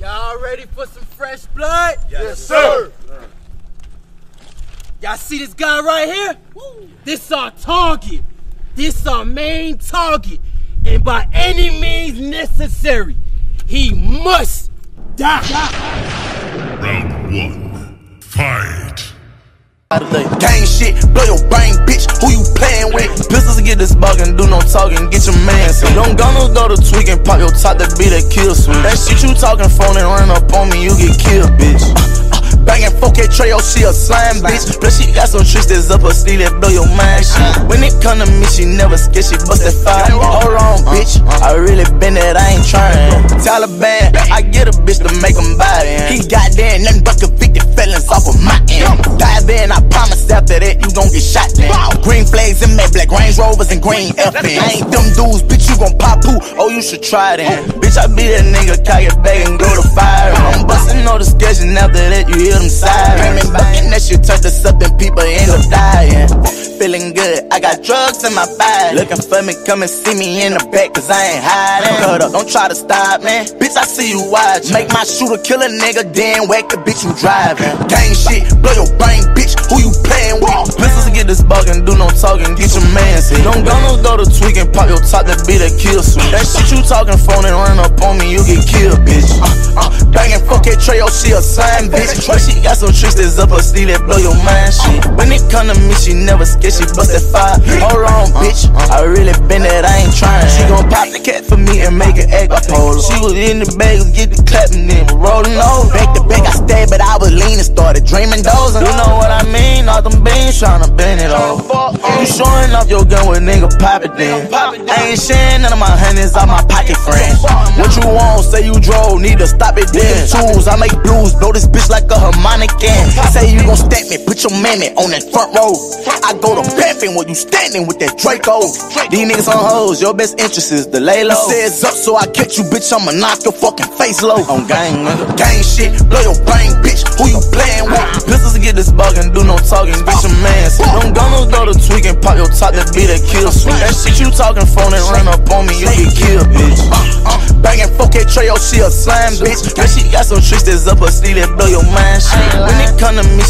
Y'all ready for some fresh blood? Yes, sir. Y'all see this guy right here? This our target. This our main target. And by any means necessary, he must die. Round one. Fight. Gang shit, blow your brain, bitch. Who you playing with? Talking, get your man some. Don't gunners go to tweak and pop your top, that be that kill switch. That shit you talking phone and run up on me, you get killed, bitch. Uh, uh, banging 4K trail, she a slime, bitch. Plus she got some tricks that's up her sleeve that blow your mind, shit. When it come to me, she never scared, she bust that fire. Hold on, bitch. I really been that, I ain't trying. Taliban, I get a bitch to make him buy it. He got there, nothing but convicted in, I promise after that you gon' get shot then. Green flags and matte black Range Rovers and green FNs. I ain't them dudes, bitch, you gon' pop poo. Oh, you should try then. Bitch, I be that nigga, cock it back and go to fire. I'm busting all the and after that you hear them sirens. Banging that shit turn to something people end up dying. Feeling good, I got drugs in my body. Looking for me, come and see me in the back, cause I ain't hiding. Cut up, don't try to stop, man. Bitch, I see you watch. Make my shooter kill a nigga, then whack the bitch you driving. Gang shit, blow your brain, bitch. Who playing with? Pistols get this buggin', do no talking, get your man see. Don't gunners go to tweak and pop your top, that be the kill switch. That shit you talking phone and run up on me, you get killed, bitch. Uh, uh, banging 4K trail, she a sign, bitch. But she got some tricks that's up her sleeve that blow your mind, shit. When it come to me, she never scared, she bust that fire. Hold on, bitch. I really been that, I ain't trying. She gon' pop the cat for me and make it egg polo. She was in the bag, get the clapping, then rolling over. Back to back, I stayed, but I was leaning, started dreaming dozing. Tryna bend it all. You showing off your gun with nigga pop it then. I ain't sharing none of my honeys out my pocket, friends. What you want? Say you drove, need to stop it then. Tools, I make blues, blow this bitch like a harmonic can. Say you gon' step me, put your mammy on that front row. I go to pimpin' when you standing with that Draco. These niggas on hoes, your best interest is to lay low. Says up, so I catch you, bitch. I'ma knock your fucking face low. On gang, nigga. Gang shit, blow your brain, bitch. Who you playin' with? Pistols get this buggin', do no talking, bitch. Your man. Them gunners go to tweaking, pop your top, that be the kill switch. That shit you talking phone and run up on me, you get killed, bitch. Uh, uh, banging 4K trail, she a slime, bitch. Man, she got some tricks that's up her sleeve that blow your mind, shit. When it come to me,